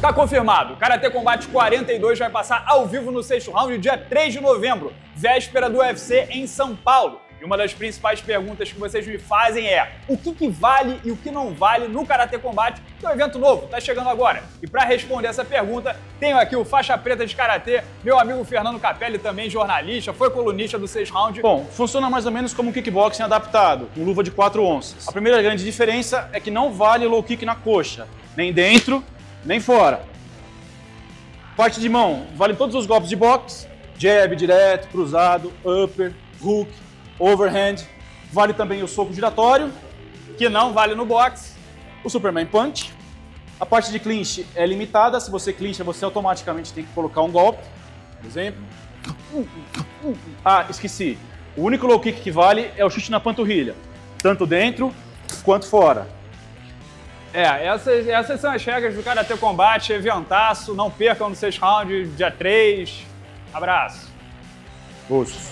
Tá confirmado. Karate Combate 42 vai passar ao vivo no sexto round dia 3 de novembro, véspera do UFC em São Paulo. E uma das principais perguntas que vocês me fazem é: o que, que vale e o que não vale no Karatê Combate, que é um evento novo, tá chegando agora. E para responder essa pergunta, tenho aqui o faixa preta de karatê, meu amigo Fernando Capelli, também jornalista, foi colunista do 6 Round. Bom, funciona mais ou menos como um kickboxing adaptado, com luva de 4 onças. A primeira grande diferença é que não vale low kick na coxa, nem dentro, nem fora. Parte de mão, vale todos os golpes de boxe, jab direto, cruzado, upper, hook, overhand. Vale também o soco giratório, que não vale no boxe. O Superman Punch. A parte de clinch é limitada. Se você clincha, você automaticamente tem que colocar um golpe. Por exemplo. Ah, esqueci. O único low kick que vale é o chute na panturrilha. Tanto dentro quanto fora. É, essas, essas são as regras do Karatê Combate, eventaço. Não percam no 6 round, dia 3. Abraço. Gostos.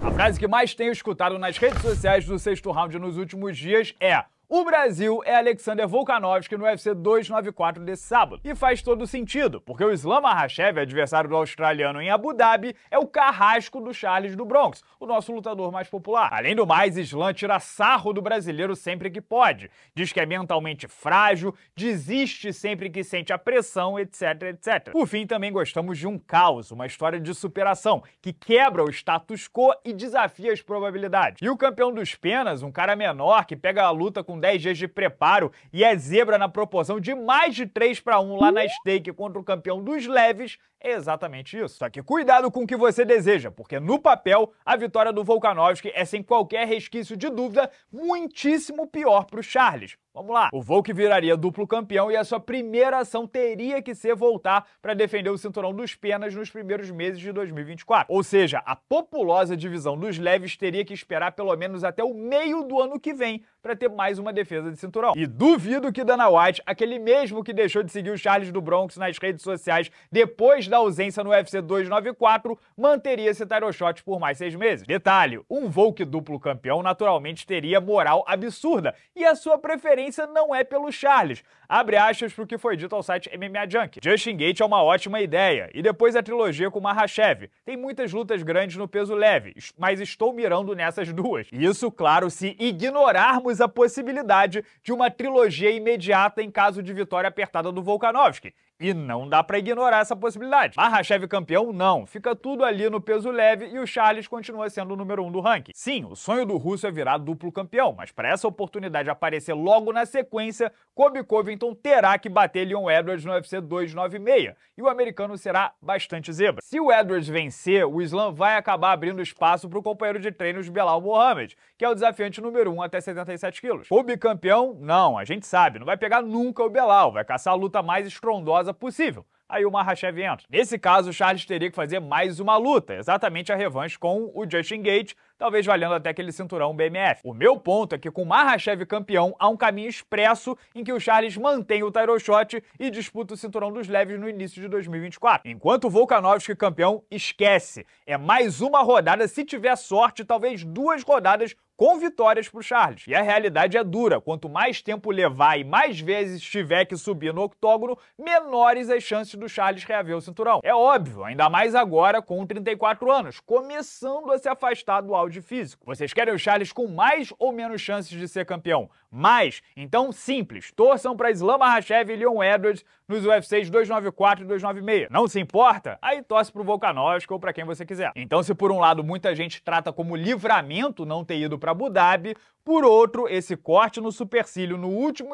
A frase que mais tenho escutado nas redes sociais do sexto round nos últimos dias é o Brasil é Alexander Volkanovski no UFC 294 desse sábado. E faz todo sentido, porque o Islam Makhachev, adversário do australiano em Abu Dhabi, é o carrasco do Charles do Bronx, o nosso lutador mais popular. Além do mais, Islam tira sarro do brasileiro sempre que pode. Diz que é mentalmente frágil, desiste sempre que sente a pressão, etc, etc. Por fim, também gostamos de um caos, uma história de superação, que quebra o status quo e desafia as probabilidades. E o campeão dos penas, um cara menor que pega a luta com 10 dias de preparo e é zebra na proporção de mais de 3 para 1 lá na stake contra o campeão dos leves, é exatamente isso. Só que cuidado com o que você deseja, porque no papel a vitória do Volkanovski é sem qualquer resquício de dúvida muitíssimo pior para o Charles. Vamos lá. O Volk viraria duplo campeão e a sua primeira ação teria que ser voltar para defender o cinturão dos penas nos primeiros meses de 2024. Ou seja, a populosa divisão dos leves teria que esperar pelo menos até o meio do ano que vem para ter mais uma defesa de cinturão. E duvido que Dana White, aquele mesmo que deixou de seguir o Charles do Bronx nas redes sociais depois da ausência no UFC 294, manteria esse title shot por mais seis meses. Detalhe, um Volk duplo campeão naturalmente teria moral absurda e a sua preferência não é pelo Charles. Abre aspas pro que foi dito ao site MMA Junk. Justin Gate é uma ótima ideia. E depois a trilogia com Mahashev. Tem muitas lutas grandes no peso leve, mas estou mirando nessas duas. Isso, claro, se ignorarmos a possibilidade de uma trilogia imediata em caso de vitória apertada do Volkanovski. E não dá para ignorar essa possibilidade. Mahashev campeão, não. Fica tudo ali no peso leve e o Charles continua sendo o número um do ranking. Sim, o sonho do russo é virar duplo campeão, mas para essa oportunidade aparecer logo na sequência, Kobe Covington terá que bater Leon Edwards no UFC 296, e o americano será bastante zebra. Se o Edwards vencer, o Islam vai acabar abrindo espaço para o companheiro de treinos Belal Mohamed, que é o desafiante número 1 um até 77 quilos. Kobe campeão? Não, a gente sabe, não vai pegar nunca o Belal, vai caçar a luta mais estrondosa possível aí o Mahashev entra. Nesse caso, o Charles teria que fazer mais uma luta, exatamente a revanche com o Justin Gate, talvez valendo até aquele cinturão BMF. O meu ponto é que com Mahashev campeão, há um caminho expresso em que o Charles mantém o title shot e disputa o cinturão dos leves no início de 2024. Enquanto o Volkanovski campeão, esquece. É mais uma rodada, se tiver sorte, talvez duas rodadas com vitórias para o Charles. E a realidade é dura. Quanto mais tempo levar e mais vezes tiver que subir no octógono, menores as chances do Charles reaver o cinturão. É óbvio, ainda mais agora com 34 anos, começando a se afastar do auge físico. Vocês querem o Charles com mais ou menos chances de ser campeão? Mais. Então, simples. Torçam para Islam Makhachev e Leon Edwards nos UFCs 294 e 296. Não se importa? Aí torce pro Volkanovski ou para quem você quiser. Então, se por um lado muita gente trata como livramento não ter ido para Abu Dhabi, por outro, esse corte no supercílio no último,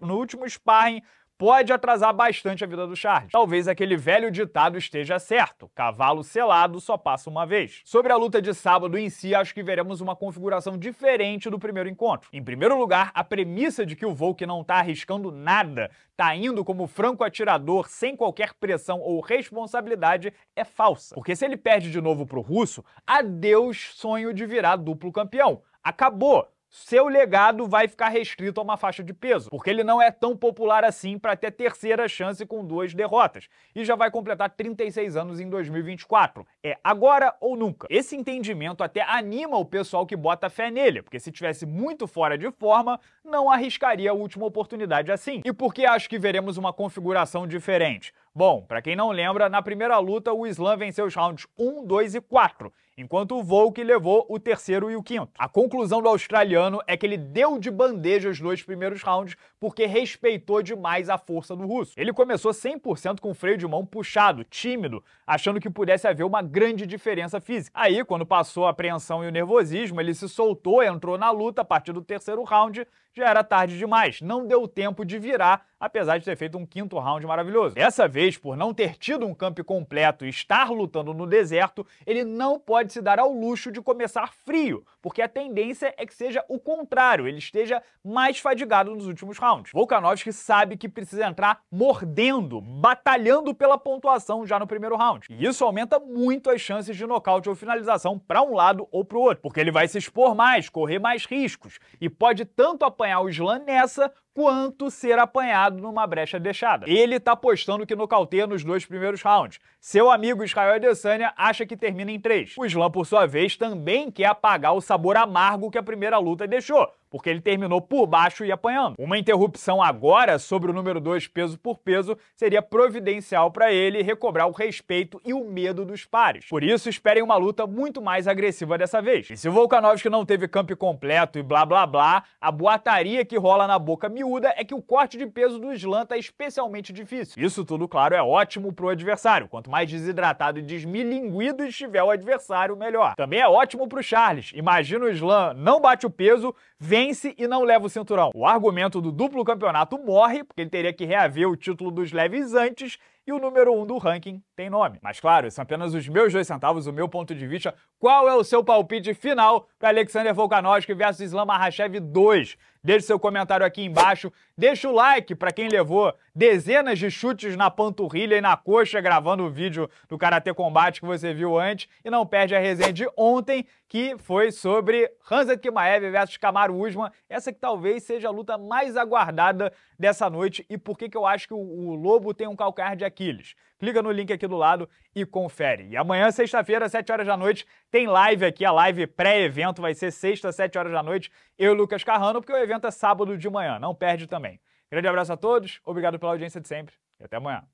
no último sparring pode atrasar bastante a vida do Charles. Talvez aquele velho ditado esteja certo: cavalo selado só passa uma vez. Sobre a luta de sábado em si, acho que veremos uma configuração diferente do primeiro encontro. Em primeiro lugar, a premissa de que o Volk não tá arriscando nada, tá indo como franco atirador sem qualquer pressão ou responsabilidade é falsa. Porque se ele perde de novo pro russo, adeus sonho de virar duplo campeão. Acabou. Seu legado vai ficar restrito a uma faixa de peso, porque ele não é tão popular assim para ter terceira chance com duas derrotas e já vai completar 36 anos em 2024. É agora ou nunca. Esse entendimento até anima o pessoal que bota fé nele, porque se tivesse muito fora de forma, não arriscaria a última oportunidade assim. E por que acho que veremos uma configuração diferente? Bom, para quem não lembra, na primeira luta o Islam venceu os rounds 1, 2 e 4, enquanto o Volk levou o terceiro e o quinto. A conclusão do australiano é que ele deu de bandeja os dois primeiros rounds porque respeitou demais a força do russo. Ele começou 100% com o freio de mão puxado, tímido, achando que pudesse haver uma grande diferença física. Aí, quando passou a apreensão e o nervosismo, ele se soltou, entrou na luta a partir do terceiro round já era tarde demais, não deu tempo de virar, apesar de ter feito um quinto round maravilhoso. Dessa vez, por não ter tido um camp completo e estar lutando no deserto, ele não pode se dar ao luxo de começar frio, porque a tendência é que seja o contrário, ele esteja mais fadigado nos últimos rounds. Volkanovski sabe que precisa entrar mordendo, batalhando pela pontuação já no primeiro round. E isso aumenta muito as chances de nocaute ou finalização para um lado ou para o outro, porque ele vai se expor mais, correr mais riscos e pode tanto apanhar o Slam nessa quanto ser apanhado numa brecha deixada. Ele tá apostando que nocauteia nos dois primeiros rounds. Seu amigo Israel Adesanya acha que termina em três. O Slam, por sua vez, também quer apagar o sabor amargo que a primeira luta deixou, porque ele terminou por baixo e apanhando. Uma interrupção agora sobre o número 2 peso por peso seria providencial para ele recobrar o respeito e o medo dos pares. Por isso, esperem uma luta muito mais agressiva dessa vez. E se o Volkanovski não teve camp completo e blá blá blá, a boataria que rola na boca miúda é que o corte de peso do slam tá especialmente difícil. Isso tudo, claro, é ótimo pro adversário. Quanto mais desidratado e desmilinguido estiver o adversário, melhor. Também é ótimo pro Charles. Imagina o slam não bate o peso, vence e não leva o cinturão. O argumento do duplo campeonato morre, porque ele teria que reaver o título dos leves antes e o número 1 um do ranking tem nome. Mas claro, são apenas os meus dois centavos, o meu ponto de vista. Qual é o seu palpite final para Alexander Volkanovski versus Islam Makhachev 2? Deixe seu comentário aqui embaixo. Deixa o like para quem levou dezenas de chutes na panturrilha e na coxa gravando o vídeo do Karatê Combate que você viu antes. E não perde a resenha de ontem, que foi sobre Hansa Kimaev versus Kamaru Usman. Essa que talvez seja a luta mais aguardada dessa noite e por que eu acho que o, o Lobo tem um calcanhar de Aquiles. Clica no link aqui do lado e confere. E amanhã, sexta-feira, 7 horas da noite, tem live aqui, a live pré-evento vai ser sexta, 7 horas da noite, eu e o Lucas Carrano, porque o evento é sábado de manhã, não perde também. Grande abraço a todos, obrigado pela audiência de sempre e até amanhã.